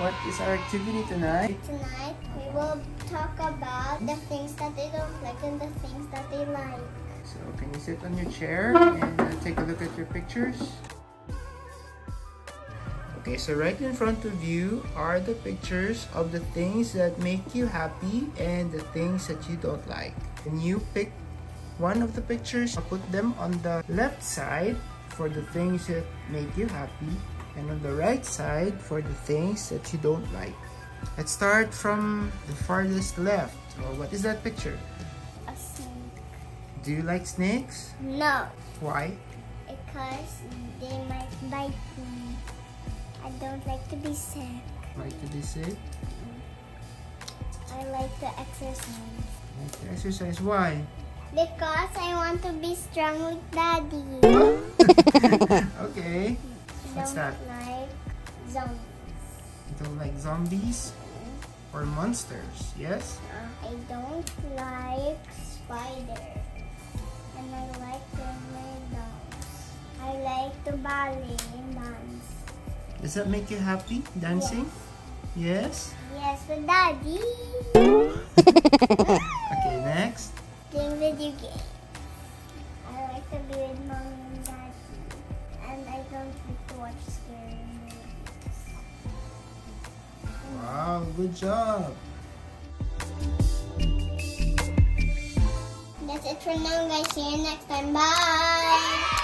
activity tonight? Tonight, we will talk about the things that they don't like and the things that they like. So can you sit on your chair and uh, take a look at your pictures? Okay, so right in front of you are the pictures of the things that make you happy and the things that you don't like. When you pick one of the pictures, put them on the left side for the things that make you happy and on the right side for the things that you don't like. Let's start from the farthest left. Well, what is that picture? A snake. Do you like snakes? No, Why? because they might bite me. I don't like to be sick. Like to be sick? Mm-hmm. I like to exercise. Like to exercise. Why? Because I want to be strong with daddy. What's don't that? like zombies. You don't like zombies or monsters, yes? Uh, I don't like spiders. And I like the tornadoes. I like to ballet and dance. Does that make you happy, dancing? Yes? Yes, with daddy. Okay, next. Playing video games. I like to be Wow, good job. That's it for now guys. See you next time. Bye!